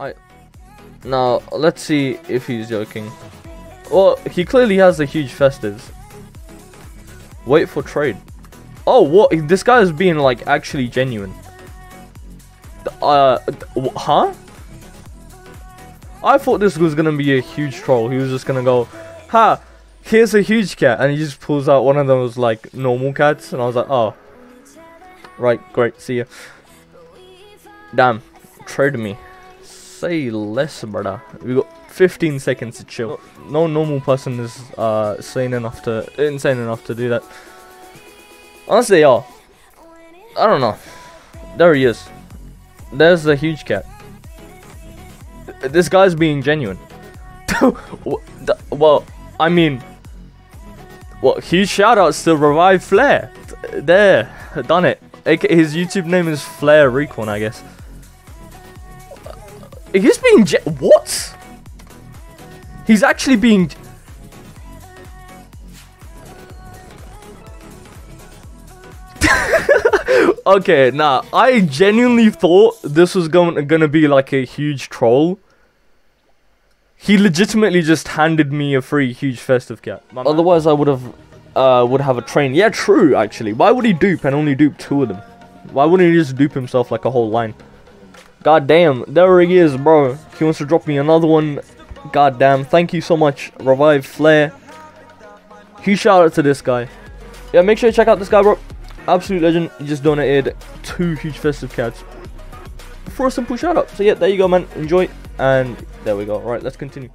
I now let's see if he's joking. Well, he clearly has a huge festives. Wait for trade. Oh, what? This guy is being like actually genuine. Uh, huh? I thought this was gonna be a huge troll. He was just gonna go, ha, here's a huge cat, and he just pulls out one of those like normal cats, and I was like, oh, right, great, see ya. Damn, trade me. Say less, brother. We got 15 seconds to chill. No normal person is uh sane enough to insane enough to do that. Honestly, are. I don't know. There he is. There's the huge cat. This guy's being genuine. well, I mean, well, huge shout outs to Revive Flair. There, done it. His YouTube name is Flair Recon, I guess. He's being what? He's actually being. okay, nah. I genuinely thought this was going gonna be like a huge troll. He legitimately just handed me a free huge festive cat. Otherwise, I would have uh would have a train. Yeah, true. Actually, why would he dupe and only dupe two of them? Why wouldn't he just dupe himself like a whole line? God damn, there he is, bro. He wants to drop me another one. God damn, thank you so much, Revive Flair. Huge shout out to this guy. Yeah, make sure you check out this guy, bro. Absolute legend. He just donated two huge festive cats for a simple shout out. So yeah, there you go, man. Enjoy. And there we go. All right, let's continue.